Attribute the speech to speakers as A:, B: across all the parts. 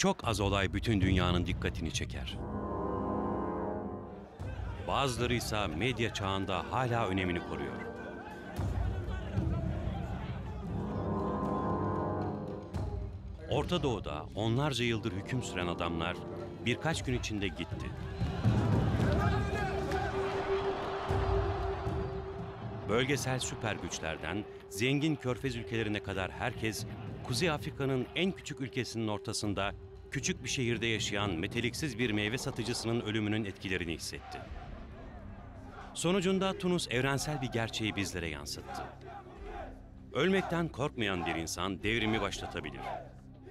A: Çok az olay bütün dünyanın dikkatini çeker. Bazıları ise medya çağında hala önemini koruyor. Orta Doğu'da onlarca yıldır hüküm süren adamlar birkaç gün içinde gitti. Bölgesel süper güçlerden zengin körfez ülkelerine kadar herkes Kuzey Afrika'nın en küçük ülkesinin ortasında küçük bir şehirde yaşayan meteliksiz bir meyve satıcısının ölümünün etkilerini hissetti. Sonucunda Tunus evrensel bir gerçeği bizlere yansıttı. Ölmekten korkmayan bir insan devrimi başlatabilir.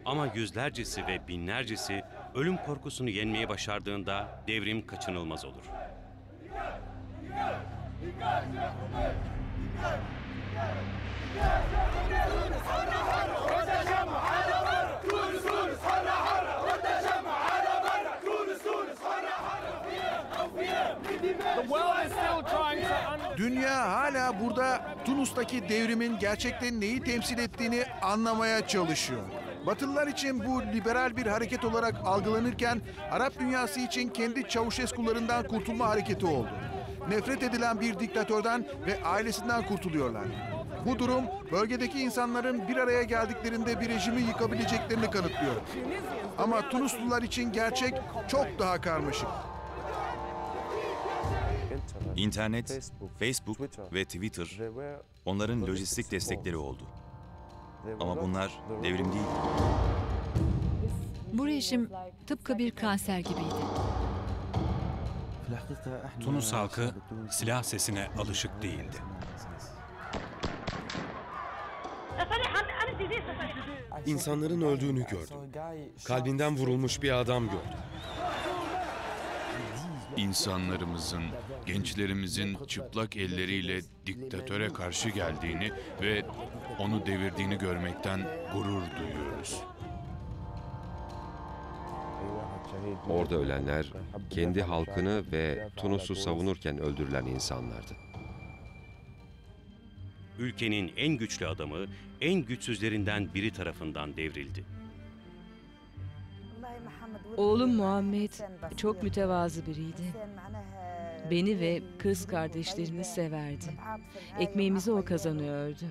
A: Ama yüzlercesi ve binlercesi ölüm korkusunu yenmeyi başardığında devrim kaçınılmaz olur.
B: The world is still trying to understand.
C: Dünya hala burada Tunus'taki devrimin gerçekten neyi temsil ettiğini anlamaya çalışıyor. Batılılar için bu liberal bir hareket olarak algılanırken Arap dünyası için kendi Çavuşeskularından kurtulma hareketi oldu. Nefret edilen bir diktatörden ve ailesinden kurtuluyorlar. Bu durum bölgedeki insanların bir araya geldiklerinde bir rejimi yıkabileceklerini kanıtlıyor. Ama Tunuslular için gerçek çok daha karmaşık.
D: İnternet, Facebook ve Twitter onların lojistik destekleri oldu. Ama bunlar devrim değil.
E: Bu rejim tıpkı bir kanser gibiydi.
F: Tunus halkı silah sesine alışık değildi.
G: İnsanların öldüğünü gördüm. Kalbinden vurulmuş bir adam gördüm.
H: İnsanlarımızın, gençlerimizin çıplak elleriyle diktatöre karşı geldiğini ve onu devirdiğini görmekten gurur duyuyoruz.
I: Orada ölenler kendi halkını ve Tunus'u savunurken öldürülen insanlardı.
A: Ülkenin en güçlü adamı en güçsüzlerinden biri tarafından devrildi.
J: Oğlum Muhammed çok mütevazı biriydi. Beni ve kız kardeşlerimi severdi. Ekmeğimizi o kazanıyordu.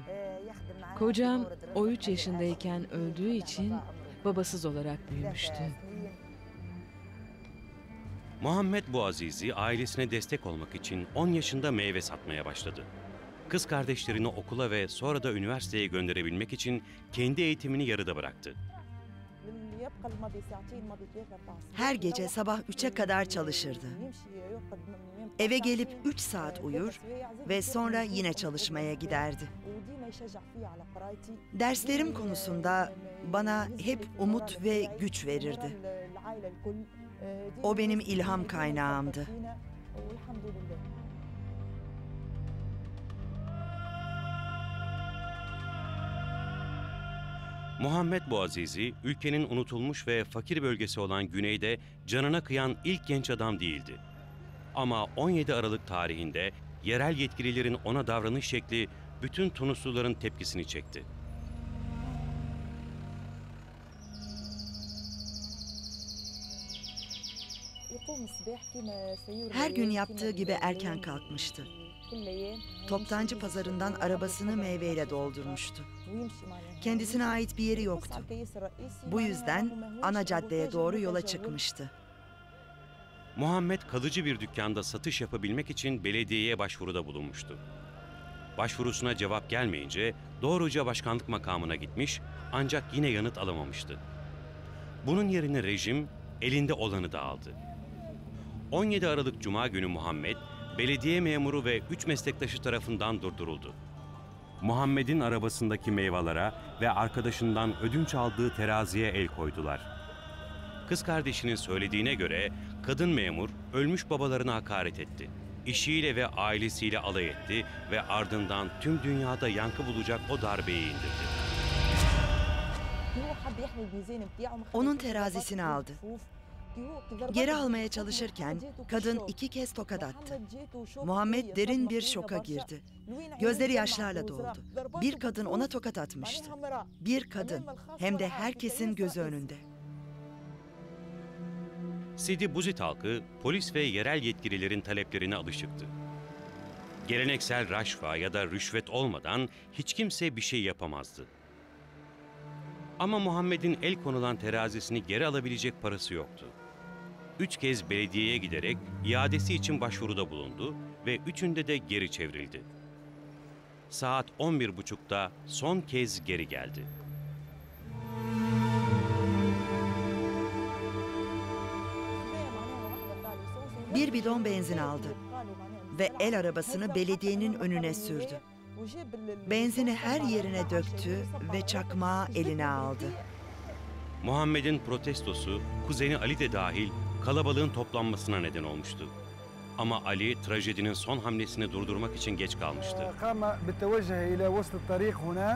J: Kocam o üç yaşındayken öldüğü için babasız olarak büyümüştü.
A: Muhammed Boazizi ailesine destek olmak için 10 yaşında meyve satmaya başladı. Kız kardeşlerini okula ve sonra da üniversiteye gönderebilmek için kendi eğitimini yarıda bıraktı.
K: Her gece sabah 3'e kadar çalışırdı. Eve gelip 3 saat uyur ve sonra yine çalışmaya giderdi. Derslerim konusunda bana hep umut ve güç verirdi. O benim ilham kaynağımdı.
A: Muhammed Boazizi, ülkenin unutulmuş ve fakir bölgesi olan güneyde canına kıyan ilk genç adam değildi. Ama 17 Aralık tarihinde yerel yetkililerin ona davranış şekli bütün Tunusluların tepkisini çekti.
K: Her gün yaptığı gibi erken kalkmıştı. Toptancı pazarından arabasını meyveyle doldurmuştu. Kendisine ait bir yeri yoktu. Bu yüzden ana caddeye doğru yola çıkmıştı.
A: Muhammed kalıcı bir dükkanda satış yapabilmek için belediyeye başvuruda bulunmuştu. Başvurusuna cevap gelmeyince doğruca başkanlık makamına gitmiş ancak yine yanıt alamamıştı. Bunun yerine rejim elinde olanı da aldı. 17 Aralık Cuma günü Muhammed, belediye memuru ve üç meslektaşı tarafından durduruldu. Muhammed'in arabasındaki meyvelere ve arkadaşından ödünç aldığı teraziye el koydular. Kız kardeşinin söylediğine göre kadın memur ölmüş babalarına hakaret etti. İşiyle ve ailesiyle alay etti ve ardından tüm dünyada yankı bulacak o darbeyi indirdi.
K: Onun terazisini aldı. Geri almaya çalışırken kadın iki kez tokat attı. Muhammed derin bir şoka girdi. Gözleri yaşlarla doldu. Bir kadın ona tokat atmıştı. Bir kadın hem de herkesin gözü önünde.
A: Sidi Buzit halkı polis ve yerel yetkililerin taleplerine alışıktı. Geleneksel raşva ya da rüşvet olmadan hiç kimse bir şey yapamazdı. Ama Muhammed'in el konulan terazisini geri alabilecek parası yoktu. Üç kez belediyeye giderek iadesi için başvuruda bulundu ve üçünde de geri çevrildi. Saat 11.30'da son kez geri geldi.
K: Bir bidon benzin aldı ve el arabasını belediyenin önüne sürdü. Benzini her yerine döktü ve çakmağı eline aldı.
A: Muhammed'in protestosu kuzeni Ali de dahil kalabalığın toplanmasına neden olmuştu. Ama Ali trajedinin son hamlesini durdurmak için geç kalmıştı.
B: قام بالتوجه إلى وسط الطريق هنا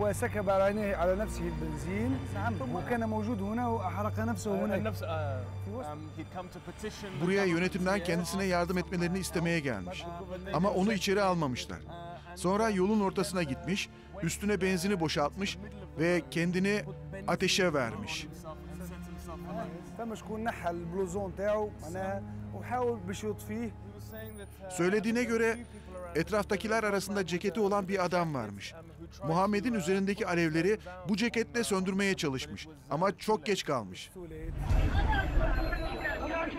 B: وسكب على عينيه على نفسه البنزين وكان موجود هنا وأحرق نفسه هناك
C: Buraya yönetimden kendisine yardım etmelerini istemeye gelmiş. Ama onu içeri almamışlar. Sonra yolun ortasına gitmiş, üstüne benzini boşaltmış ve kendini ateşe vermiş. Söylediğine göre etraftakiler arasında ceketi olan bir adam varmış. Muhammed'in üzerindeki alevleri bu ceketle söndürmeye çalışmış ama çok geç kalmış.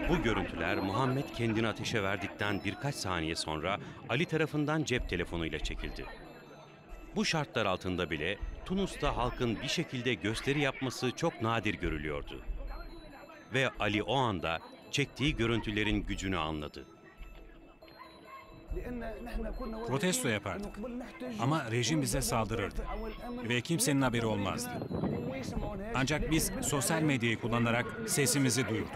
A: Bu görüntüler Muhammed kendini ateşe verdikten birkaç saniye sonra Ali tarafından cep telefonuyla çekildi. Bu şartlar altında bile Tunus'ta halkın bir şekilde gösteri yapması çok nadir görülüyordu. Ve Ali o anda çektiği görüntülerin gücünü anladı.
F: Protesto yapardık. Ama rejim bize saldırırdı. Ve kimsenin haberi olmazdı. Ancak biz sosyal medyayı kullanarak sesimizi duyurduk.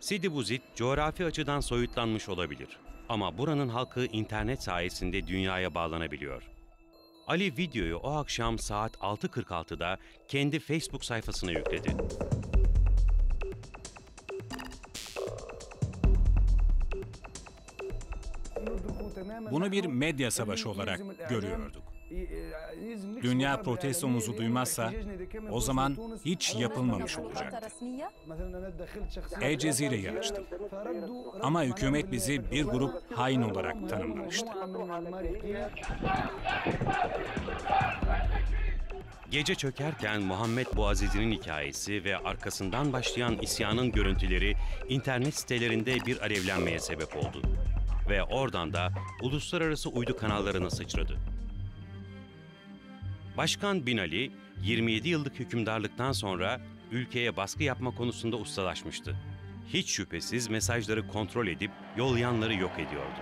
A: Sidi Buzit coğrafi açıdan soyutlanmış olabilir. Ama buranın halkı internet sayesinde dünyaya bağlanabiliyor. Ali videoyu o akşam saat 6.46'da kendi Facebook sayfasına yükledi.
F: Bunu bir medya savaşı olarak görüyorduk. Dünya protestomuzu duymazsa o zaman hiç yapılmamış olacaktı. El Cezire'yi açtım. Ama hükümet bizi bir grup hain olarak tanımlamıştı.
A: Gece çökerken Muhammed Boazizi'nin hikayesi ve arkasından başlayan isyanın görüntüleri internet sitelerinde bir alevlenmeye sebep oldu. Ve oradan da uluslararası uydu kanallarına sıçradı. Başkan Bin Ali, 27 yıllık hükümdarlıktan sonra ülkeye baskı yapma konusunda ustalaşmıştı. Hiç şüphesiz mesajları kontrol edip yollayanları yok ediyordu.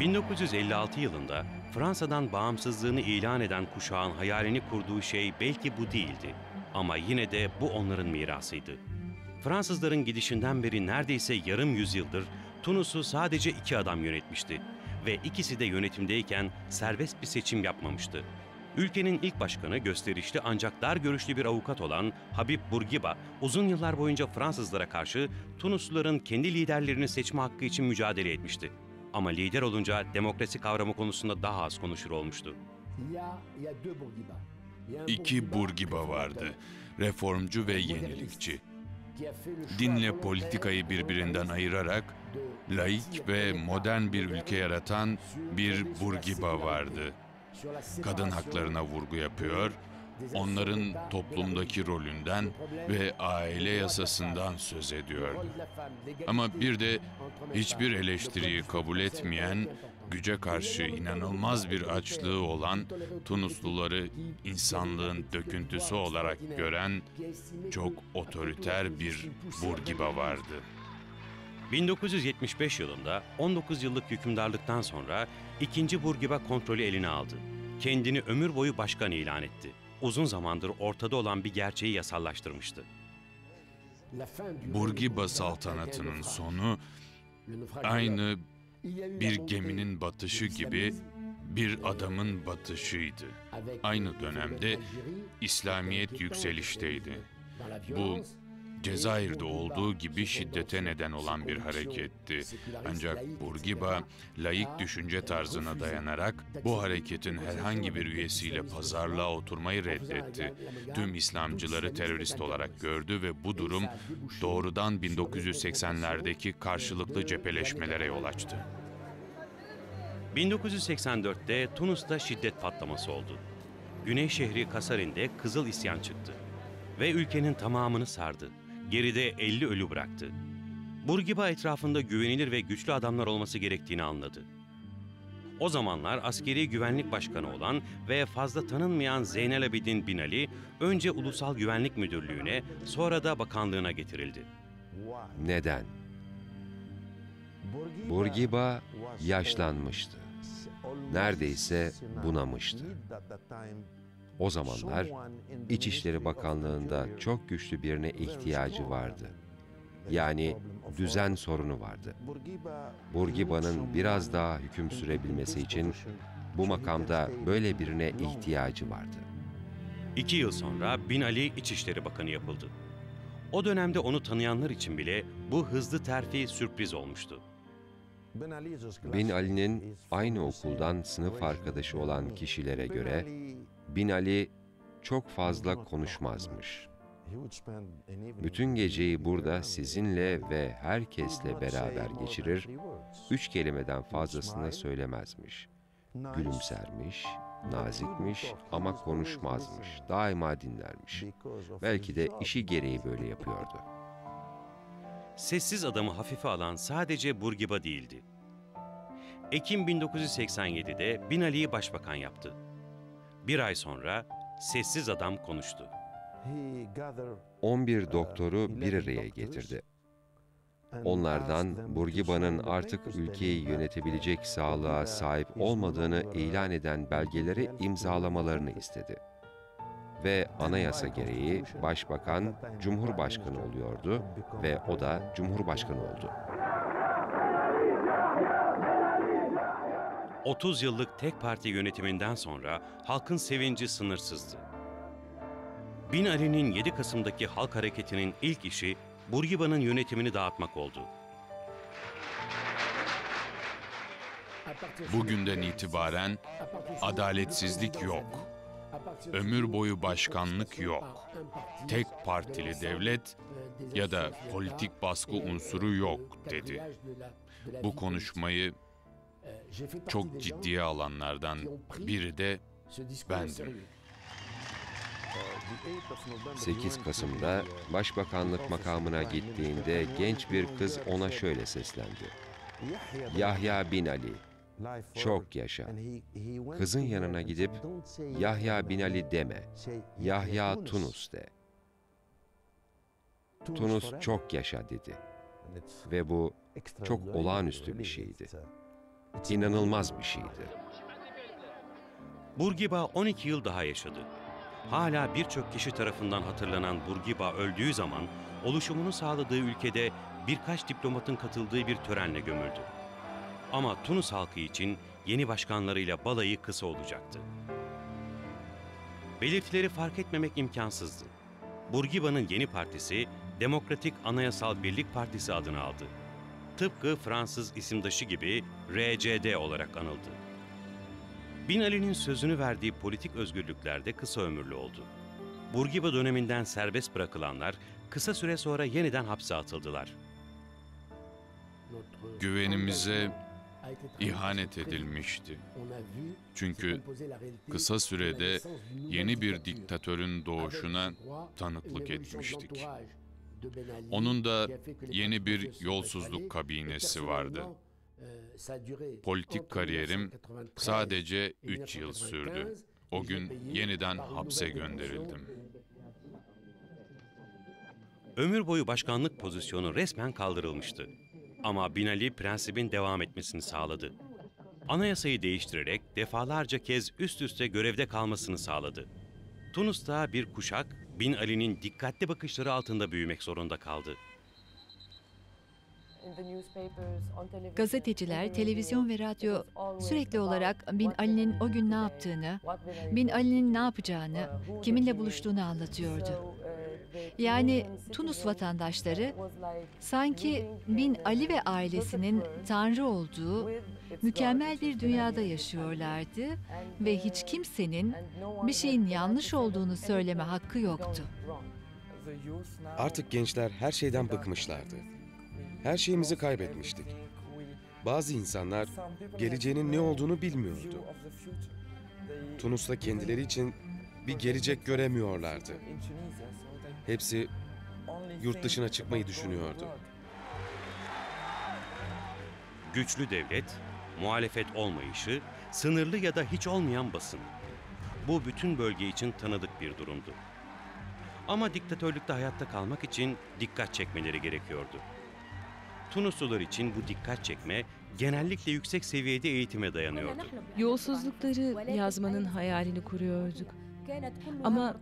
A: 1956 yılında Fransa'dan bağımsızlığını ilan eden kuşağın hayalini kurduğu şey belki bu değildi. Ama yine de bu onların mirasıydı. Fransızların gidişinden beri neredeyse yarım yüzyıldır Tunus'u sadece iki adam yönetmişti ve ikisi de yönetimdeyken serbest bir seçim yapmamıştı. Ülkenin ilk başkanı gösterişli ancak dar görüşlü bir avukat olan Habib Bourguiba uzun yıllar boyunca Fransızlara karşı Tunusluların kendi liderlerini seçme hakkı için mücadele etmişti. Ama lider olunca demokrasi kavramı konusunda daha az konuşur olmuştu.
H: İki Burgiba vardı. Reformcu ve yenilikçi. Dinle politikayı birbirinden ayırarak laik ve modern bir ülke yaratan bir Burgiba vardı. Kadın haklarına vurgu yapıyor, onların toplumdaki rolünden ve aile yasasından söz ediyordu. Ama bir de hiçbir eleştiriyi kabul etmeyen, güce karşı inanılmaz bir açlığı olan Tunusluları insanlığın döküntüsü olarak gören çok otoriter bir Burgiba vardı.
A: 1975 yılında 19 yıllık hükümdarlıktan sonra ikinci Burgiba kontrolü eline aldı. Kendini ömür boyu başkan ilan etti. Uzun zamandır ortada olan bir gerçeği yasallaştırmıştı.
H: Burgiba saltanatının sonu aynı bir geminin batışı gibi bir adamın batışıydı. Aynı dönemde İslamiyet yükselişteydi. Bu Cezayir'de olduğu gibi şiddete neden olan bir hareketti. Ancak Bourguiba, laik düşünce tarzına dayanarak bu hareketin herhangi bir üyesiyle pazarlığa oturmayı reddetti. Tüm İslamcıları terörist olarak gördü ve bu durum doğrudan 1980'lerdeki karşılıklı cepheleşmelere yol açtı.
A: 1984'te Tunus'ta şiddet patlaması oldu. Güney şehri Kasarin'de Kızıl İsyan çıktı ve ülkenin tamamını sardı. Geride 50 ölü bıraktı. Burgiba etrafında güvenilir ve güçlü adamlar olması gerektiğini anladı. O zamanlar askeri güvenlik başkanı olan ve fazla tanınmayan Zeynel Abidin Bin Ali önce Ulusal Güvenlik Müdürlüğü'ne sonra da bakanlığına getirildi.
I: Neden? Bourguiba yaşlanmıştı. Neredeyse bunamıştı. O zamanlar İçişleri Bakanlığı'nda çok güçlü birine ihtiyacı vardı. Yani düzen sorunu vardı. Bourguiba'nın biraz daha hüküm sürebilmesi için bu makamda böyle birine ihtiyacı vardı.
A: İki yıl sonra Bin Ali İçişleri Bakanı yapıldı. O dönemde onu tanıyanlar için bile bu hızlı terfi sürpriz olmuştu.
I: Bin Ali'nin aynı okuldan sınıf arkadaşı olan kişilere göre Bin Ali çok fazla konuşmazmış. Bütün geceyi burada sizinle ve herkesle beraber geçirir, üç kelimeden fazlasını söylemezmiş. Gülümsermiş, nazikmiş ama konuşmazmış, daima dinlermiş. Belki de işi gereği böyle yapıyordu.
A: Sessiz adamı hafife alan sadece Burgiba değildi. Ekim 1987'de Bin Ali'yi başbakan yaptı. Bir ay sonra sessiz adam konuştu.
I: 11 doktoru bir araya getirdi. Onlardan Burgiba'nın artık ülkeyi yönetebilecek sağlığa sahip olmadığını ilan eden belgeleri imzalamalarını istedi. Ve anayasa gereği başbakan cumhurbaşkanı oluyordu ve o da cumhurbaşkanı oldu.
A: 30 yıllık tek parti yönetiminden sonra halkın sevinci sınırsızdı. Bin Ali'nin 7 Kasım'daki halk hareketinin ilk işi Burgiba'nın yönetimini dağıtmak oldu.
H: Bugünden itibaren adaletsizlik yok. Ömür boyu başkanlık yok. Tek partili devlet ya da politik baskı unsuru yok dedi. Bu konuşmayı çok ciddiye alanlardan biri de bendim.
I: 8 Kasım'da başbakanlık makamına gittiğinde genç bir kız ona şöyle seslendi. Yahya bin Ali, çok yaşa. Kızın yanına gidip Yahya bin Ali deme, Yahya Tunus de. Tunus çok yaşa dedi. Ve bu çok olağanüstü bir şeydi. İnanılmaz bir şeydi.
A: Burgiba 12 yıl daha yaşadı. Hala birçok kişi tarafından hatırlanan Burgiba öldüğü zaman oluşumunu sağladığı ülkede birkaç diplomatın katıldığı bir törenle gömüldü. Ama Tunus halkı için yeni başkanlarıyla balayı kısa olacaktı. Belirtileri fark etmemek imkansızdı. Burgiba'nın yeni partisi Demokratik Anayasal Birlik Partisi adını aldı. Tıpkı Fransız isimdaşı gibi RCD olarak anıldı. Bin Ali'nin sözünü verdiği politik özgürlükler de kısa ömürlü oldu. Burgiba döneminden serbest bırakılanlar kısa süre sonra yeniden hapse atıldılar.
H: Güvenimize ihanet edilmişti. Çünkü kısa sürede yeni bir diktatörün doğuşuna tanıklık etmiştik. Onun da yeni bir yolsuzluk kabinesi vardı. Politik kariyerim sadece 3 yıl sürdü. O gün yeniden hapse gönderildim.
A: Ömür boyu başkanlık pozisyonu resmen kaldırılmıştı. Ama Bin Ali prensibin devam etmesini sağladı. Anayasayı değiştirerek defalarca kez üst üste görevde kalmasını sağladı. Tunus'ta bir kuşak Bin Ali'nin dikkatli bakışları altında büyümek zorunda kaldı.
E: Gazeteciler, televizyon ve radyo sürekli olarak Bin Ali'nin o gün ne yaptığını, Bin Ali'nin ne yapacağını, kiminle buluştuğunu anlatıyordu. Yani Tunus vatandaşları sanki Bin Ali ve ailesinin tanrı olduğu mükemmel bir dünyada yaşıyorlardı ve hiç kimsenin bir şeyin yanlış olduğunu söyleme hakkı yoktu.
G: Artık gençler her şeyden bıkmışlardı. Her şeyimizi kaybetmiştik. Bazı insanlar geleceğinin ne olduğunu bilmiyordu. Tunus'ta kendileri için bir gelecek göremiyorlardı. Hepsi yurt dışına çıkmayı düşünüyordu.
A: Güçlü devlet, muhalefet olmayışı, sınırlı ya da hiç olmayan basın. Bu bütün bölge için tanıdık bir durumdu. Ama diktatörlükte hayatta kalmak için dikkat çekmeleri gerekiyordu. Tunuslular için bu dikkat çekme genellikle yüksek seviyede eğitime dayanıyordu.
J: Yolsuzlukları yazmanın hayalini kuruyorduk. Ama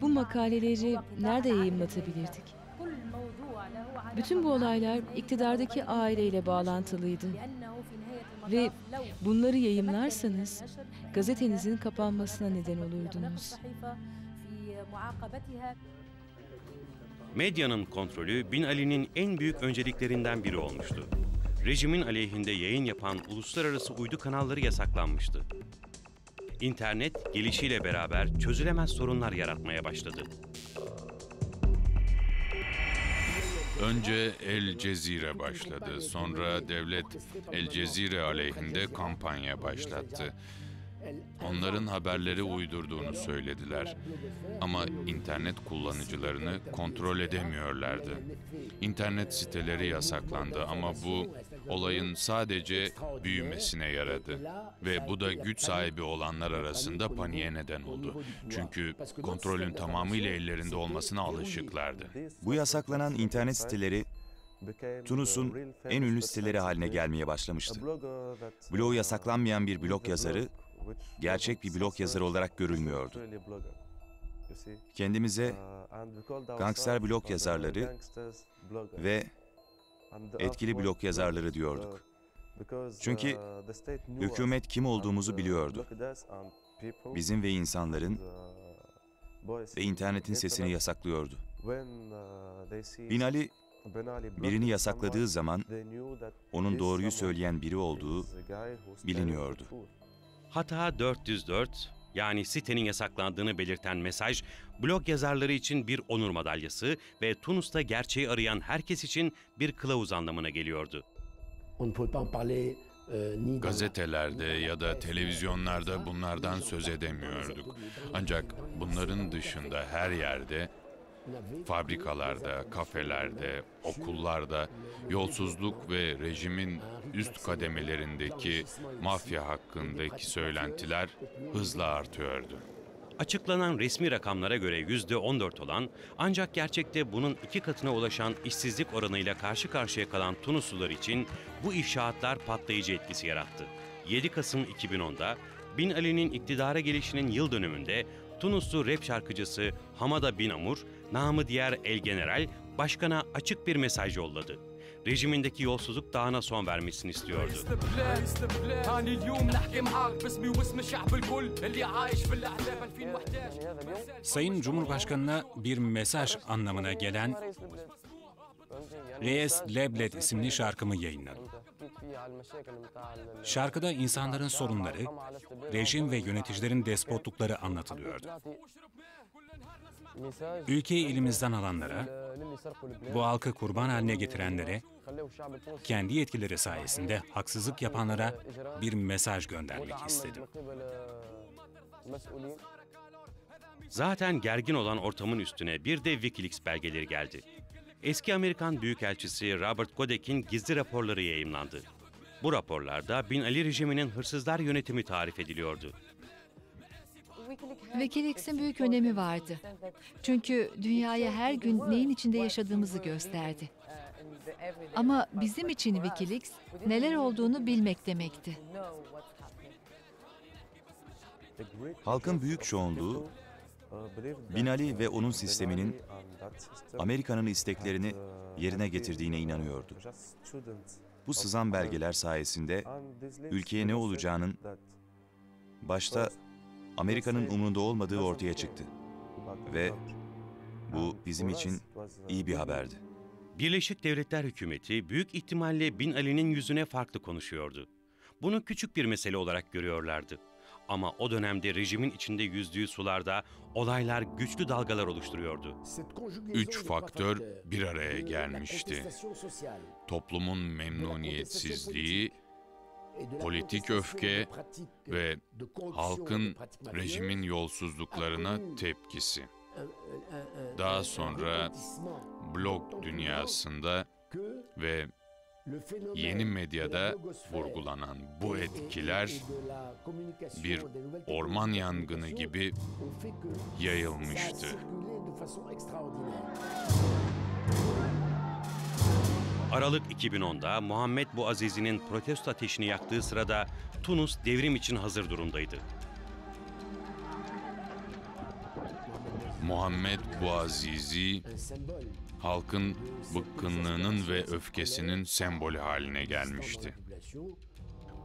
J: bu makaleleri nerede yayımlatabilirdik? Bütün bu olaylar iktidardaki aileyle bağlantılıydı. Ve bunları yayımlarsanız gazetenizin kapanmasına neden olurdunuz.
A: Medyanın kontrolü Bin Ali'nin en büyük önceliklerinden biri olmuştu. Rejimin aleyhinde yayın yapan uluslararası uydu kanalları yasaklanmıştı. İnternet gelişiyle beraber çözülemez sorunlar yaratmaya başladı.
H: Önce El Cezire başladı. Sonra devlet El Cezire aleyhinde kampanya başlattı. Onların haberleri uydurduğunu söylediler. Ama internet kullanıcılarını kontrol edemiyorlardı. İnternet siteleri yasaklandı ama bu olayın sadece büyümesine yaradı. Ve bu da güç sahibi olanlar arasında paniğe neden oldu. Çünkü kontrolün tamamıyla ellerinde olmasına alışıklardı.
D: Bu yasaklanan internet siteleri Tunus'un en ünlü siteleri haline gelmeye başlamıştı. Bloğu yasaklanmayan bir blog yazarı gerçek bir blog yazarı olarak görülmüyordu. Kendimize gangster blog yazarları ve etkili blog yazarları diyorduk. Çünkü hükümet kim olduğumuzu biliyordu. Bizim ve insanların ve internetin sesini yasaklıyordu. Bin Ali birini yasakladığı zaman onun doğruyu söyleyen biri olduğu biliniyordu.
A: Hata 404 yani sitenin yasaklandığını belirten mesaj, blog yazarları için bir onur madalyası ve Tunus'ta gerçeği arayan herkes için bir kılavuz anlamına geliyordu.
H: Gazetelerde ya da televizyonlarda bunlardan söz edemiyorduk. Ancak bunların dışında her yerde fabrikalarda, kafelerde, okullarda yolsuzluk ve rejimin üst kademelerindeki mafya hakkındaki söylentiler hızla artıyordu.
A: Açıklanan resmi rakamlara göre yüzde 14 olan ancak gerçekte bunun iki katına ulaşan işsizlik oranıyla karşı karşıya kalan Tunuslular için bu ifşaatlar patlayıcı etkisi yarattı. 7 Kasım 2010'da Bin Ali'nin iktidara gelişinin yıl dönümünde Tunuslu rap şarkıcısı Hamada Bin Amur, namı diğer El General, başkana açık bir mesaj yolladı. Rejimindeki yolsuzluk dağına son vermesini istiyordu.
F: Sayın Cumhurbaşkanı'na bir mesaj anlamına gelen Reyes Leblet isimli şarkımı yayınladım. Şarkıda insanların sorunları, rejim ve yöneticilerin despotlukları anlatılıyordu. Ülkeyi elimizden alanlara, bu halkı kurban haline getirenlere, kendi yetkileri sayesinde haksızlık yapanlara bir mesaj göndermek istedim.
A: Zaten gergin olan ortamın üstüne bir de Wikileaks belgeleri geldi. Eski Amerikan Büyükelçisi Robert Godek'in gizli raporları yayımlandı. Bu raporlarda Bin Ali rejiminin hırsızlar yönetimi tarif ediliyordu.
E: Wikileaks'in büyük önemi vardı. Çünkü dünyaya her gün neyin içinde yaşadığımızı gösterdi. Ama bizim için Wikileaks neler olduğunu bilmek demekti.
D: Halkın büyük çoğunluğu Bin Ali ve onun sisteminin Amerika'nın isteklerini yerine getirdiğine inanıyordu. Bu sızan belgeler sayesinde ülkeye ne olacağının başta Amerika'nın umrunda olmadığı ortaya çıktı. Ve Bu bizim için iyi bir haberdi.
A: Birleşik Devletler hükümeti büyük ihtimalle Bin Ali'nin yüzüne farklı konuşuyordu. Bunu küçük bir mesele olarak görüyorlardı. Ama o dönemde rejimin içinde yüzdüğü sularda olaylar güçlü dalgalar oluşturuyordu.
H: Üç faktör bir araya gelmişti. Toplumun memnuniyetsizliği, politik öfke ve halkın rejimin yolsuzluklarına tepkisi. Daha sonra blog dünyasında ve yeni medyada vurgulanan bu etkiler bir orman yangını gibi yayılmıştı.
A: Aralık 2010'da Muhammed Buazizi'nin protesto ateşini yaktığı sırada Tunus devrim için hazır durumdaydı.
H: Muhammed Bouazizi, halkın bıkkınlığının ve öfkesinin sembolü haline gelmişti.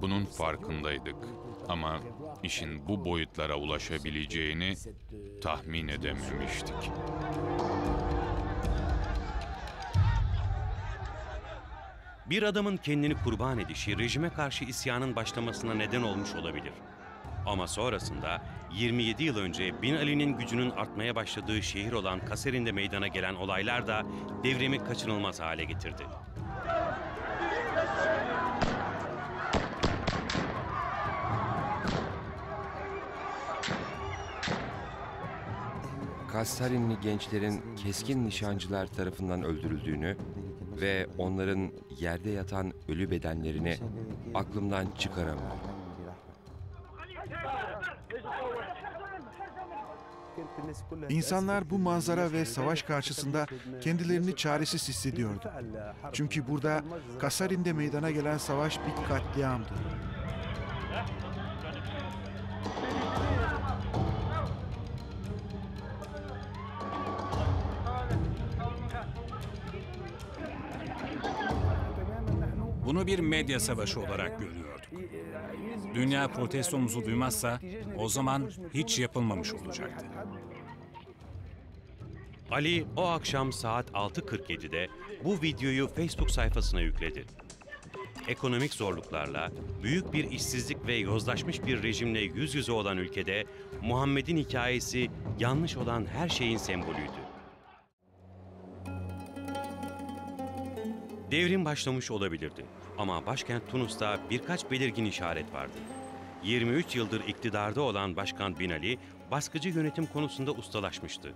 H: Bunun farkındaydık ama işin bu boyutlara ulaşabileceğini tahmin edememiştik.
A: Bir adamın kendini kurban edişi rejime karşı isyanın başlamasına neden olmuş olabilir. Ama sonrasında 27 yıl önce Bin Ali'nin gücünün artmaya başladığı şehir olan Kaserin'de meydana gelen olaylar da devrimi kaçınılmaz hale getirdi.
I: Kastarinli gençlerin keskin nişancılar tarafından öldürüldüğünü ve onların yerde yatan ölü bedenlerini aklımdan çıkaramıyorum.
C: İnsanlar bu manzara ve savaş karşısında kendilerini çaresiz hissediyordu. Çünkü burada Kasarin'de meydana gelen savaş bir katliamdı.
F: Bir medya savaşı olarak görüyorduk. Dünya protestomuzu duymazsa o zaman hiç yapılmamış olacaktı.
A: Ali o akşam saat 6.47'de bu videoyu Facebook sayfasına yükledi. Ekonomik zorluklarla, büyük bir işsizlik ve yozlaşmış bir rejimle yüz yüze olan ülkede Muhammed'in hikayesi yanlış olan her şeyin sembolüydü. Devrim başlamış olabilirdi ama başkent Tunus'ta birkaç belirgin işaret vardı. 23 yıldır iktidarda olan Başkan Bin Ali, baskıcı yönetim konusunda ustalaşmıştı.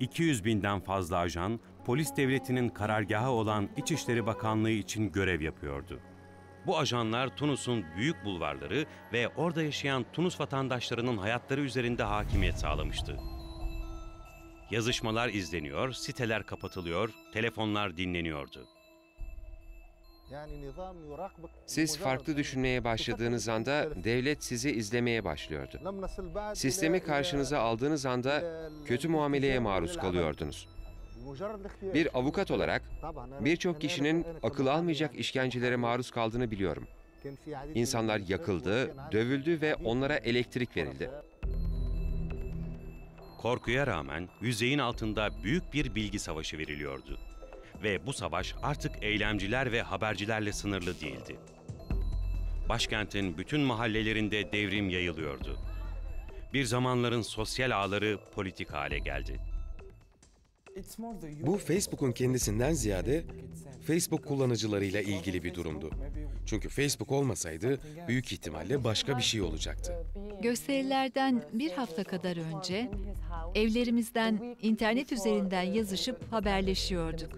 A: 200 binden fazla ajan, polis devletinin karargahı olan İçişleri Bakanlığı için görev yapıyordu. Bu ajanlar Tunus'un büyük bulvarları ve orada yaşayan Tunus vatandaşlarının hayatları üzerinde hakimiyet sağlamıştı. Yazışmalar izleniyor, siteler kapatılıyor, telefonlar dinleniyordu.
I: Siz farklı düşünmeye başladığınız anda devlet sizi izlemeye başlıyordu. Sistemi karşınıza aldığınız anda kötü muameleye maruz kalıyordunuz. Bir avukat olarak birçok kişinin akıl almayacak işkencelere maruz kaldığını biliyorum. İnsanlar yakıldı, dövüldü ve onlara elektrik verildi.
A: Korkuya rağmen yüzeyin altında büyük bir bilgi savaşı veriliyordu. Ve bu savaş artık eylemciler ve habercilerle sınırlı değildi. Başkentin bütün mahallelerinde devrim yayılıyordu. Bir zamanların sosyal ağları politik hale geldi.
G: Bu Facebook'un kendisinden ziyade Facebook kullanıcılarıyla ilgili bir durumdu. Çünkü Facebook olmasaydı büyük ihtimalle başka bir şey olacaktı.
E: Gösterilerden bir hafta kadar önce evlerimizden internet üzerinden yazışıp haberleşiyorduk.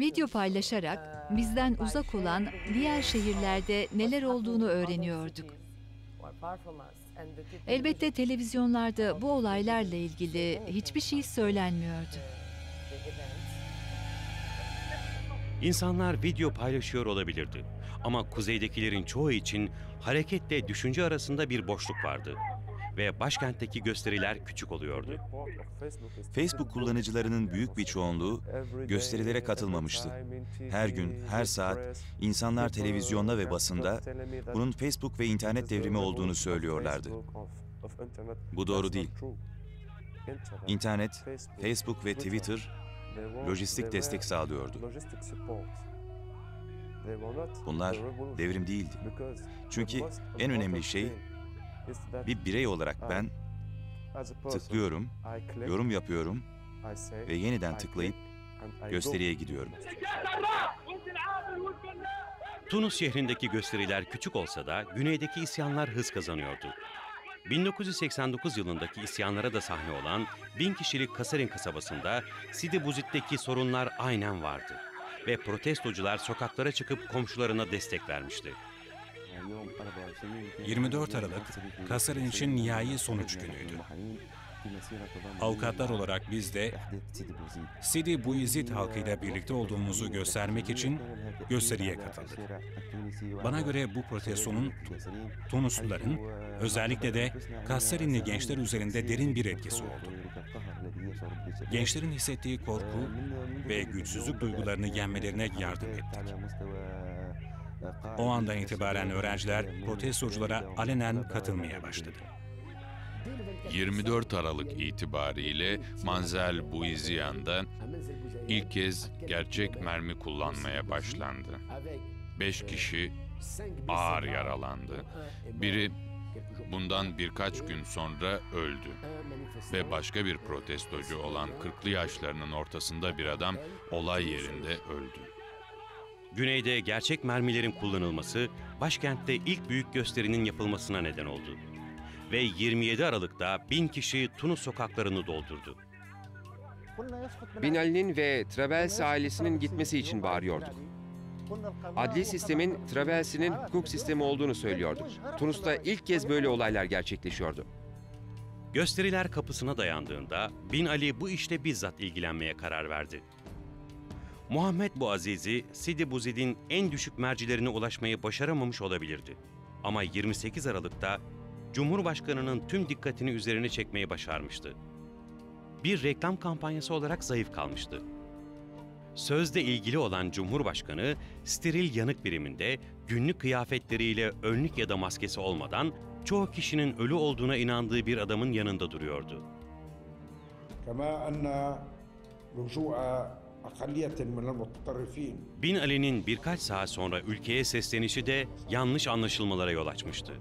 E: Video paylaşarak bizden uzak olan diğer şehirlerde neler olduğunu öğreniyorduk. Elbette televizyonlarda bu olaylarla ilgili hiçbir şey söylenmiyordu.
A: İnsanlar video paylaşıyor olabilirdi. Ama kuzeydekilerin çoğu için hareketle düşünce arasında bir boşluk vardı. Ve başkentteki gösteriler küçük oluyordu.
D: Facebook kullanıcılarının büyük bir çoğunluğu gösterilere katılmamıştı. Her gün, her saat insanlar televizyonda ve basında bunun Facebook ve internet devrimi olduğunu söylüyorlardı. Bu doğru değil. İnternet, Facebook ve Twitter lojistik destek sağlıyordu. Bunlar devrim değildi. Çünkü en önemli şey bir birey olarak ben tıklıyorum, yorum yapıyorum ve yeniden tıklayıp gösteriye gidiyorum.
A: Tunus şehrindeki gösteriler küçük olsa da güneydeki isyanlar hız kazanıyordu. 1989 yılındaki isyanlara da sahne olan bin kişilik Kasarin kasabasında Sidi Buzit'teki sorunlar aynen vardı. Ve protestocular sokaklara çıkıp komşularına destek vermişti.
F: 24 Aralık, Kasar'ın için nihai sonuç günüydü. Avukatlar olarak biz de Sidi Buizid halkıyla birlikte olduğumuzu göstermek için gösteriye katıldık. Bana göre bu protestonun Tunusluların, özellikle de Kassarinli gençler üzerinde derin bir etkisi oldu. Gençlerin hissettiği korku ve güçsüzlük duygularını yenmelerine yardım ettik. O andan itibaren öğrenciler protestoculara alenen katılmaya başladı.
H: 24 Aralık itibariyle Manzel Buiziyan'da ilk kez gerçek mermi kullanmaya başlandı. 5 kişi ağır yaralandı. Biri bundan birkaç gün sonra öldü. Ve başka bir protestocu olan 40'lı yaşlarının ortasında bir adam olay yerinde öldü.
A: Güneyde gerçek mermilerin kullanılması başkentte ilk büyük gösterinin yapılmasına neden oldu. Ve 27 Aralık'ta bin kişi Tunus sokaklarını doldurdu.
I: Bin Ali'nin ve Travelsi ailesinin gitmesi için bağırıyorduk. Adli sistemin Travelsi'nin hukuk sistemi olduğunu söylüyorduk. Tunus'ta ilk kez böyle olaylar gerçekleşiyordu.
A: Gösteriler kapısına dayandığında Bin Ali bu işle bizzat ilgilenmeye karar verdi. Muhammed Boazizi, Sidi Buzid'in en düşük mercilerine ulaşmayı başaramamış olabilirdi. Ama 28 Aralık'ta Cumhurbaşkanı'nın tüm dikkatini üzerine çekmeyi başarmıştı. Bir reklam kampanyası olarak zayıf kalmıştı. Sözde ilgili olan Cumhurbaşkanı, steril yanık biriminde günlük kıyafetleriyle önlük ya da maskesi olmadan çoğu kişinin ölü olduğuna inandığı bir adamın yanında duruyordu.
L: كما أن لجوء أقلية من المتطرفين
A: Bin Ali'nin birkaç saat sonra ülkeye seslenişi de yanlış anlaşılmalara yol açmıştı.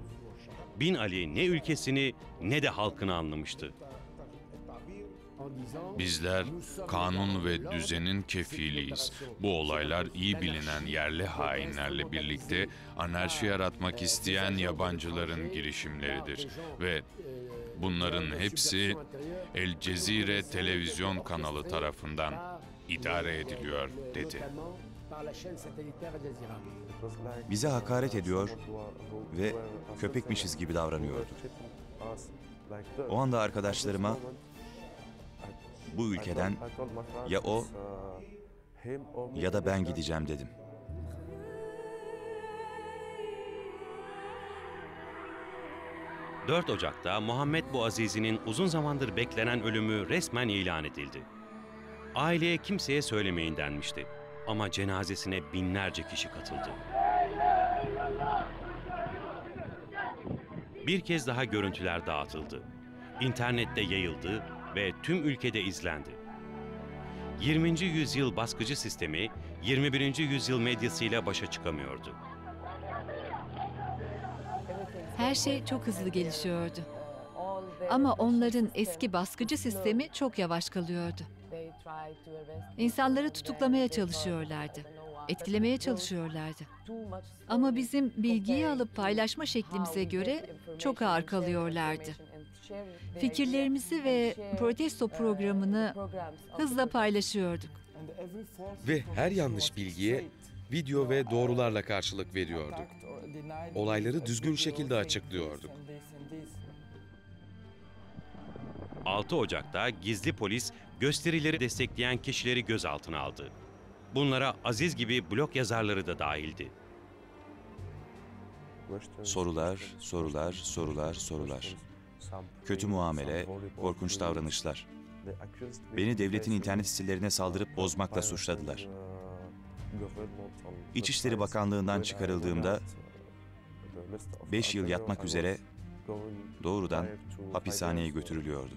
A: Bin Ali ne ülkesini ne de halkını anlamıştı.
H: Bizler kanun ve düzenin kefiliyiz. Bu olaylar iyi bilinen yerli hainlerle birlikte anarşi yaratmak isteyen yabancıların girişimleridir. Ve bunların hepsi El Cezire televizyon kanalı tarafından idare ediliyor dedi.
D: Bize hakaret ediyor ve köpekmişiz gibi davranıyordu. O anda arkadaşlarıma bu ülkeden ya o ya da ben gideceğim dedim.
A: ...4 Ocak'ta Muhammed Boazizi'nin uzun zamandır beklenen ölümü resmen ilan edildi. Aileye kimseye söylemeyin denmişti. Ama cenazesine binlerce kişi katıldı. Bir kez daha görüntüler dağıtıldı. İnternette yayıldı ve tüm ülkede izlendi. 20. yüzyıl baskıcı sistemi 21. yüzyıl medyasıyla başa çıkamıyordu.
E: Her şey çok hızlı gelişiyordu. Ama onların eski baskıcı sistemi çok yavaş kalıyordu. İnsanları tutuklamaya çalışıyorlardı. Etkilemeye çalışıyorlardı. Ama bizim bilgiyi alıp paylaşma şeklimize göre çok ağır kalıyorlardı. Fikirlerimizi ve protesto programını hızla paylaşıyorduk.
G: Ve her yanlış bilgiye video ve doğrularla karşılık veriyorduk. Olayları düzgün şekilde açıklıyorduk.
A: 6 Ocak'ta gizli polis gösterileri destekleyen kişileri gözaltına aldı. Bunlara Aziz gibi blog yazarları da dahildi.
D: Sorular, sorular, sorular, sorular. Kötü muamele, korkunç davranışlar. Beni devletin internet sitelerine saldırıp bozmakla suçladılar. İçişleri Bakanlığı'ndan çıkarıldığımda 5 yıl yatmak üzere doğrudan hapishaneye götürülüyordu.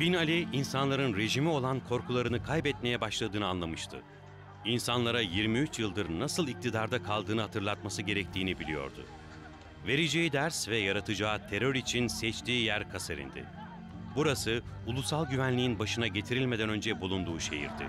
A: Bin Ali insanların rejimi olan korkularını kaybetmeye başladığını anlamıştı. İnsanlara 23 yıldır nasıl iktidarda kaldığını hatırlatması gerektiğini biliyordu. Vereceği ders ve yaratacağı terör için seçtiği yer Kaserin'di. Burası ulusal güvenliğin başına getirilmeden önce bulunduğu şehirdi.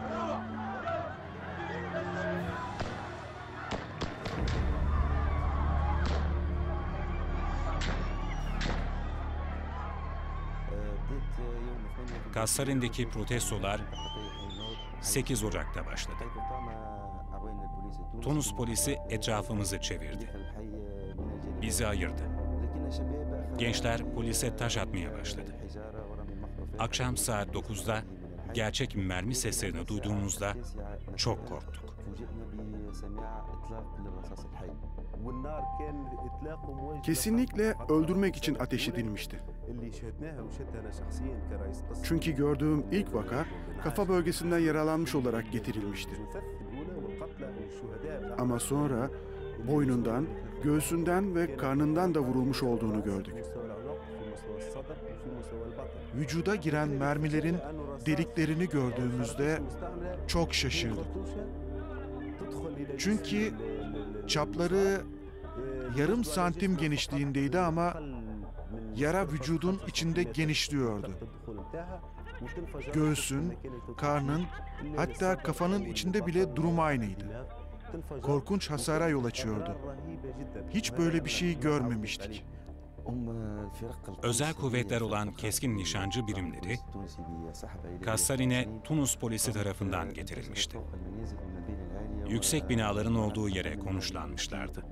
F: Kassarin'deki protestolar 8 Ocak'ta başladı. Tunus polisi etrafımızı çevirdi. Bizi ayırdı. Gençler polise taş atmaya başladı. Akşam saat 9'da gerçek mermi seslerini duyduğumuzda çok korktuk.
C: Kesinlikle öldürmek için ateş edilmişti. Çünkü gördüğüm ilk vaka kafa bölgesinden yaralanmış olarak getirilmişti. Ama sonra boynundan, göğsünden ve karnından da vurulmuş olduğunu gördük. Vücuda giren mermilerin deliklerini gördüğümüzde çok şaşırdık. Çünkü çapları yarım santim genişliğindeydi ama yara vücudun içinde genişliyordu. Göğsün, karnın, hatta kafanın içinde bile durum aynıydı. Korkunç hasara yol açıyordu. Hiç böyle bir şey görmemiştik.
F: Özel kuvvetler olan keskin nişancı birimleri Kassarin'e Tunus polisi tarafından getirilmişti. Yüksek binaların olduğu yere konuşlanmışlardı.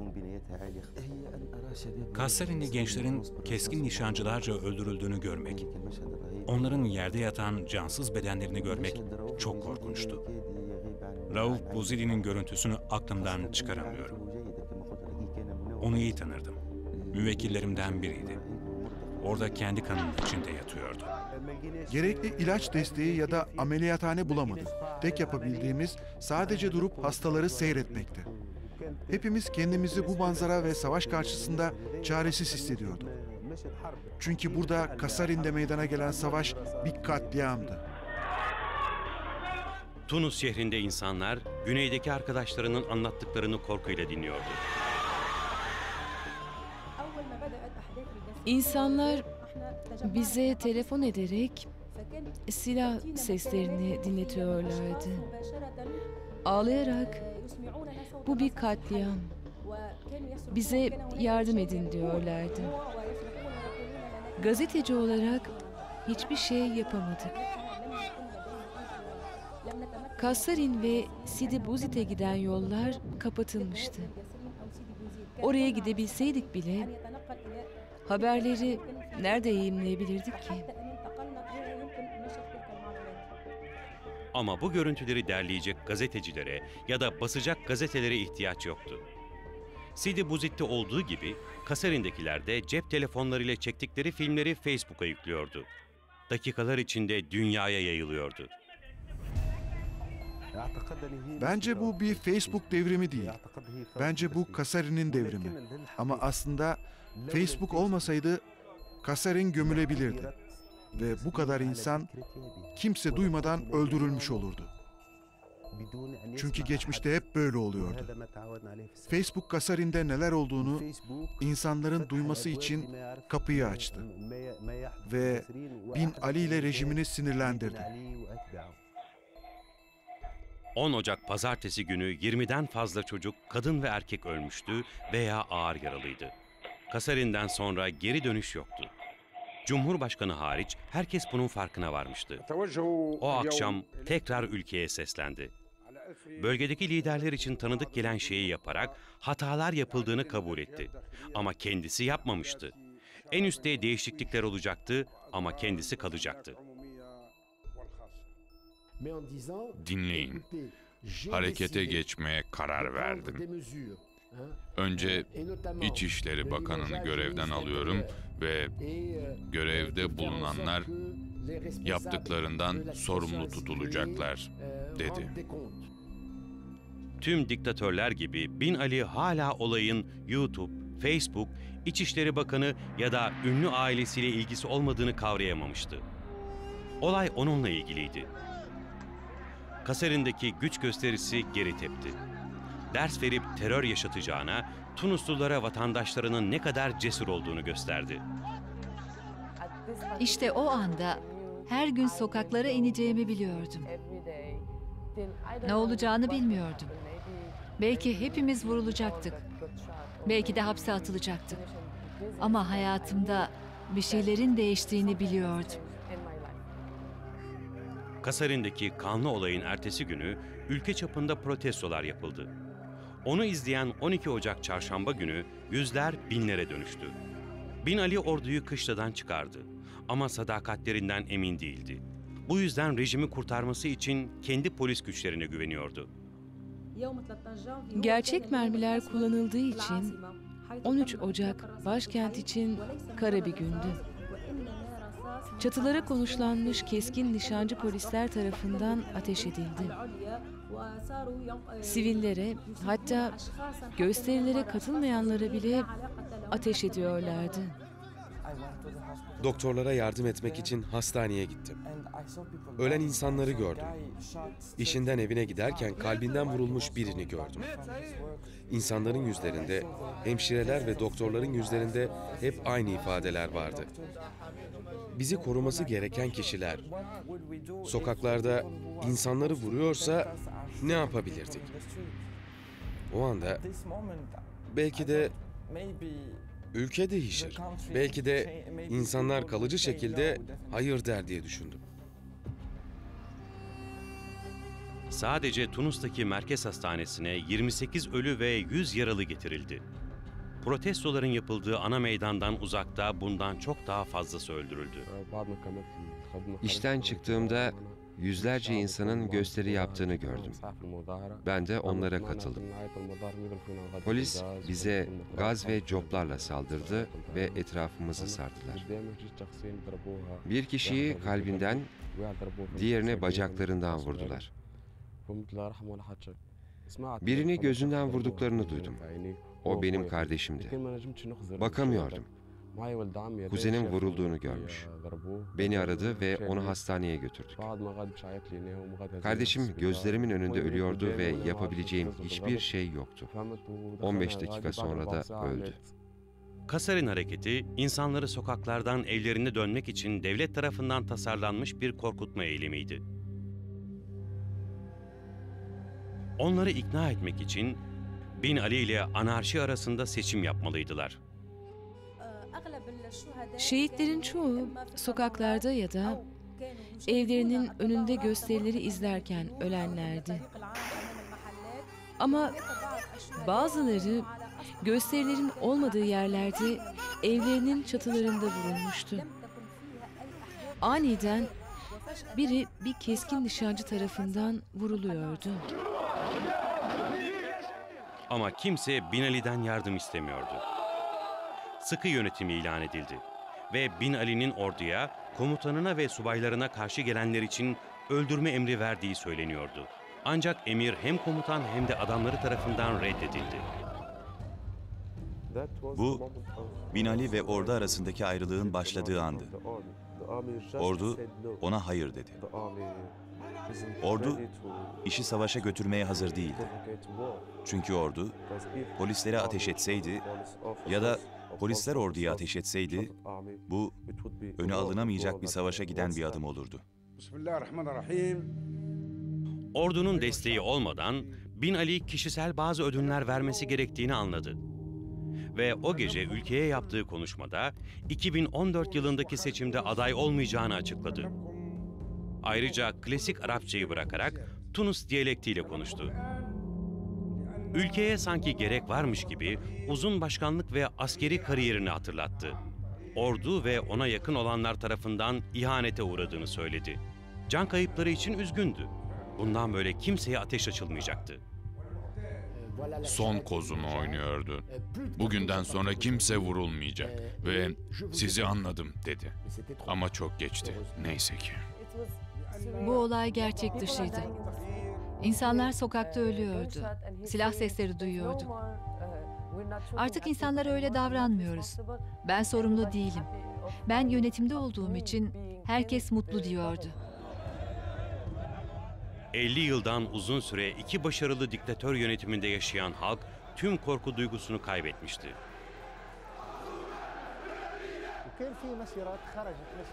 F: Kassarinli gençlerin keskin nişancılarca öldürüldüğünü görmek, onların yerde yatan cansız bedenlerini görmek çok korkunçtu. Rauf Buzili'nin görüntüsünü aklımdan çıkaramıyorum. Onu iyi tanırdım. Müvekkillerimden biriydi. Orada kendi kanının içinde yatıyordu.
C: Gerekli ilaç desteği ya da ameliyathane bulamadık. Tek yapabildiğimiz sadece durup hastaları seyretmekti. Hepimiz kendimizi bu manzara ve savaş karşısında çaresiz hissediyorduk. Çünkü burada Kasarin'de meydana gelen savaş bir katliamdı.
A: Tunus şehrinde insanlar güneydeki arkadaşlarının anlattıklarını korkuyla dinliyordu.
J: İnsanlar bize telefon ederek silah seslerini dinletiyorlardı. Ağlayarak bu bir katliam. Bize yardım edin diyorlardı. Gazeteci olarak hiçbir şey yapamadık. Kassarin ve Sidi Buzit'e giden yollar kapatılmıştı. Oraya gidebilseydik bile haberleri nerede yayınlayabilirdik ki?
A: Ama bu görüntüleri derleyecek gazetecilere ya da basacak gazetelere ihtiyaç yoktu. Sidi Buzit'te olduğu gibi Kaserin'dekiler de cep telefonlarıyla çektikleri filmleri Facebook'a yüklüyordu. Dakikalar içinde dünyaya yayılıyordu.
C: Bence bu bir Facebook devrimi değil. Bence bu Kasari'nin devrimi. Ama aslında Facebook olmasaydı Kasarin gömülebilirdi. Ve bu kadar insan kimse duymadan öldürülmüş olurdu. Çünkü geçmişte hep böyle oluyordu. Facebook Kasarin'de neler olduğunu insanların duyması için kapıyı açtı. Ve Bin Ali ile rejimini sinirlendirdi.
A: 10 Ocak pazartesi günü 20'den fazla çocuk, kadın ve erkek ölmüştü veya ağır yaralıydı. Kaserin'den sonra geri dönüş yoktu. Cumhurbaşkanı hariç herkes bunun farkına varmıştı. O akşam tekrar ülkeye seslendi. Bölgedeki liderler için tanıdık gelen şeyi yaparak hatalar yapıldığını kabul etti. Ama kendisi yapmamıştı. En üstte değişiklikler olacaktı ama kendisi kalacaktı.
H: Dinleyin. Harekete geçmeye karar verdim. Önce İçişleri Bakanı'nı görevden alıyorum ve görevde bulunanlar yaptıklarından sorumlu tutulacaklar, dedi.
A: tüm diktatörler gibi Bin Ali hala olayın YouTube, Facebook, İçişleri Bakanı ya da ünlü ailesiyle ilgisi olmadığını kavrayamamıştı. Olay onunla ilgiliydi. Kaserin'deki güç gösterisi geri tepti. Ders verip terör yaşatacağına Tunuslulara vatandaşlarının ne kadar cesur olduğunu gösterdi.
E: İşte o anda her gün sokaklara ineceğimi biliyordum. Ne olacağını bilmiyordum. Belki hepimiz vurulacaktık. Belki de hapse atılacaktık. Ama hayatımda bir şeylerin değiştiğini biliyordum.
A: Kaserin'deki kanlı olayın ertesi günü ülke çapında protestolar yapıldı. Onu izleyen 12 Ocak çarşamba günü yüzler binlere dönüştü. Bin Ali orduyu kışladan çıkardı ama sadakatlerinden emin değildi. Bu yüzden rejimi kurtarması için kendi polis güçlerine güveniyordu.
J: Gerçek mermiler kullanıldığı için 13 Ocak başkent için kara bir gündü. Çatılara konuşlanmış keskin nişancı polisler tarafından ateş edildi. Sivillere hatta gösterilere katılmayanlara bile ateş ediyorlardı.
G: Doktorlara yardım etmek için hastaneye gittim. Ölen insanları gördüm. İşinden evine giderken kalbinden vurulmuş birini gördüm. İnsanların yüzlerinde, hemşireler ve doktorların yüzlerinde hep aynı ifadeler vardı. Bizi koruması gereken kişiler. Sokaklarda insanları vuruyorsa ne yapabilirdik? O anda belki de ülke değişir. Belki de insanlar kalıcı şekilde hayır der diye düşündüm.
A: Sadece Tunus'taki merkez hastanesine 28 ölü ve 100 yaralı getirildi. Protestoların yapıldığı ana meydandan uzakta bundan çok daha fazlası öldürüldü.
I: İşten çıktığımda yüzlerce insanın gösteri yaptığını gördüm. Ben de onlara katıldım. Polis bize gaz ve coplarla saldırdı ve etrafımızı sardılar. Bir kişiyi kalbinden, diğerini bacaklarından vurdular. Birini gözünden vurduklarını duydum. O benim kardeşimdi. Bakamıyordum. Kuzenim vurulduğunu görmüş. Beni aradı ve onu hastaneye götürdük. Kardeşim gözlerimin önünde ölüyordu ve yapabileceğim hiçbir şey yoktu. 15 dakika sonra da öldü.
A: Kasarin hareketi, insanları sokaklardan evlerine dönmek için devlet tarafından tasarlanmış bir korkutma eylemiydi. Onları ikna etmek için Bin Ali ile anarşi arasında seçim yapmalıydılar.
J: Şehitlerin çoğu sokaklarda ya da evlerinin önünde gösterileri izlerken ölenlerdi. Ama bazıları gösterilerin olmadığı yerlerde evlerinin çatılarında vurulmuştu. Aniden biri bir keskin nişancı tarafından vuruluyordu.
A: Ama kimse Bin Ali'den yardım istemiyordu. Sıkı yönetim ilan edildi ve Bin Ali'nin orduya, komutanına ve subaylarına karşı gelenler için öldürme emri verdiği söyleniyordu. Ancak emir hem komutan hem de adamları tarafından reddedildi.
D: Bu, Bin Ali ve ordu arasındaki ayrılığın başladığı andı. Ordu ona hayır dedi. Ordu işi savaşa götürmeye hazır değildi. Çünkü ordu polislere ateş etseydi ya da polisler orduya ateş etseydi bu önü alınamayacak bir savaşa giden bir adım olurdu.
A: Ordunun desteği olmadan Bin Ali kişisel bazı ödünler vermesi gerektiğini anladı. Ve o gece ülkeye yaptığı konuşmada 2014 yılındaki seçimde aday olmayacağını açıkladı. Ayrıca klasik Arapçayı bırakarak Tunus diyalektiyle konuştu. Ülkeye sanki gerek varmış gibi uzun başkanlık ve askeri kariyerini hatırlattı. Ordu ve ona yakın olanlar tarafından ihanete uğradığını söyledi. Can kayıpları için üzgündü. Bundan böyle kimseye ateş açılmayacaktı.
H: Son kozunu oynuyordu. Bugünden sonra kimse vurulmayacak ve sizi anladım dedi. Ama çok geçti. Neyse ki.
E: Bu olay gerçek dışıydı. İnsanlar sokakta ölüyordu. Silah sesleri duyuyorduk. Artık insanlara öyle davranmıyoruz. Ben sorumlu değilim. Ben yönetimde olduğum için herkes mutlu diyordu.
A: 50 yıldan uzun süre iki başarılı diktatör yönetiminde yaşayan halk tüm korku duygusunu kaybetmişti.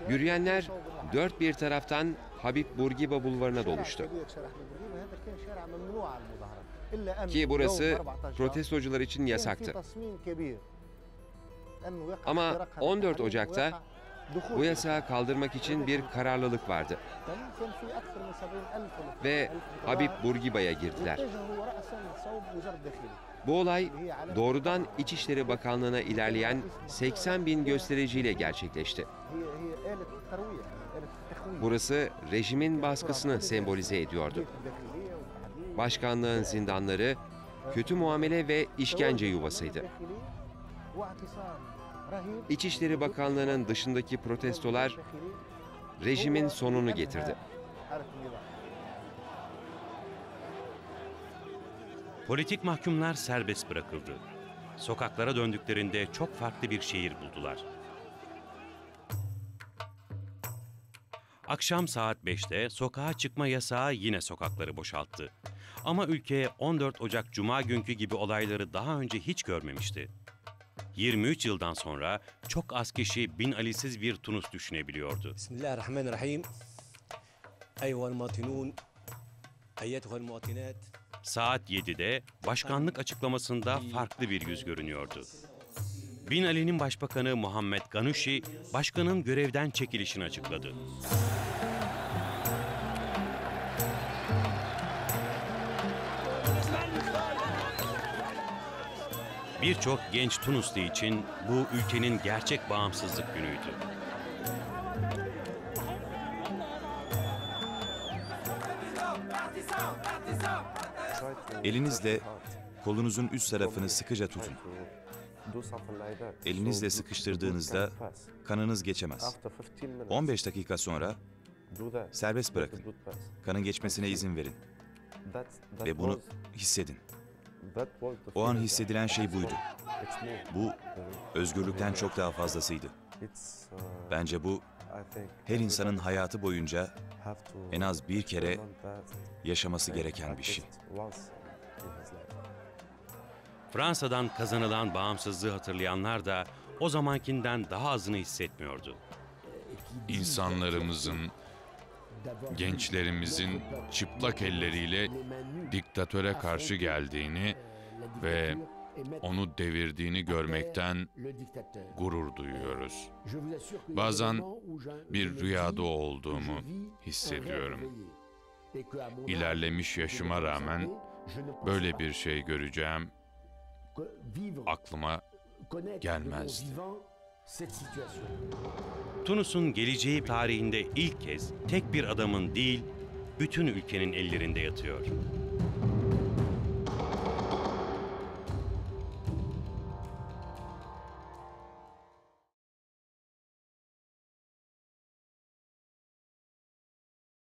I: Yürüyenler dört bir taraftan Habib Bourguiba bulvarına doluştu. Ki burası protestocular için yasaktı. Ama 14 Ocak'ta bu yasağı kaldırmak için bir kararlılık vardı. Ve Habib Bourguiba'ya girdiler. Bu olay doğrudan İçişleri Bakanlığı'na ilerleyen 80 bin göstericiyle gerçekleşti. Burası rejimin baskısını sembolize ediyordu. Başkanlığın zindanları kötü muamele ve işkence yuvasıydı. İçişleri Bakanlığı'nın dışındaki protestolar rejimin sonunu getirdi.
A: Politik mahkumlar serbest bırakıldı. Sokaklara döndüklerinde çok farklı bir şehir buldular. Akşam saat 5'te sokağa çıkma yasağı yine sokakları boşalttı. Ama ülke 14 Ocak Cuma günkü gibi olayları daha önce hiç görmemişti. 23 yıldan sonra çok az kişi Bin Ali'siz bir Tunus düşünebiliyordu.
M: Bismillahirrahmanirrahim. Eyvel matinun, eyyetuhel matinat.
A: Saat 7'de başkanlık açıklamasında farklı bir yüz görünüyordu. Bin Ali'nin başbakanı Muhammed Ganuşi, başkanın görevden çekilişini açıkladı. Birçok genç Tunuslu için bu ülkenin gerçek bağımsızlık günüydü.
D: Elinizle kolunuzun üst tarafını sıkıca tutun. Elinizle sıkıştırdığınızda kanınız geçemez. 15 dakika sonra serbest bırakın. Kanın geçmesine izin verin. Ve bunu hissedin. O an hissedilen şey buydu. Bu özgürlükten çok daha fazlasıydı. Bence bu her insanın hayatı boyunca en az bir kere yaşaması gereken bir şey.
A: Fransa'dan kazanılan bağımsızlığı hatırlayanlar da o zamankinden daha azını hissetmiyordu.
H: İnsanlarımızın, gençlerimizin çıplak elleriyle diktatöre karşı geldiğini ve onu devirdiğini görmekten gurur duyuyoruz. Bazen bir rüyada olduğumu hissediyorum. İlerlemiş yaşıma rağmen böyle bir şey göreceğim aklıma gelmezdi.
A: Tunus'un geleceği tarihinde ilk kez tek bir adamın değil, bütün ülkenin ellerinde yatıyor.